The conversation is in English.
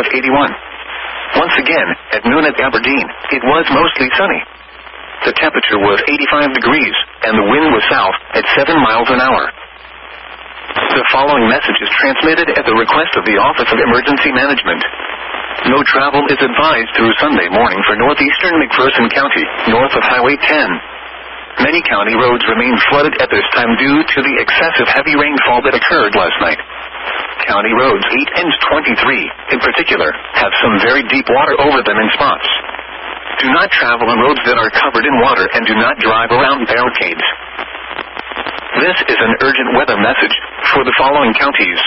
of 81. Once again, at noon at Aberdeen, it was mostly sunny. The temperature was 85 degrees, and the wind was south at 7 miles an hour. The following message is transmitted at the request of the Office of Emergency Management. No travel is advised through Sunday morning for northeastern McPherson County, north of Highway 10. Many county roads remain flooded at this time due to the excessive heavy rainfall that occurred last night. County roads 8 and 23, in particular, have some very deep water over them in spots. Do not travel on roads that are covered in water and do not drive around barricades. This is an urgent weather message for the following counties.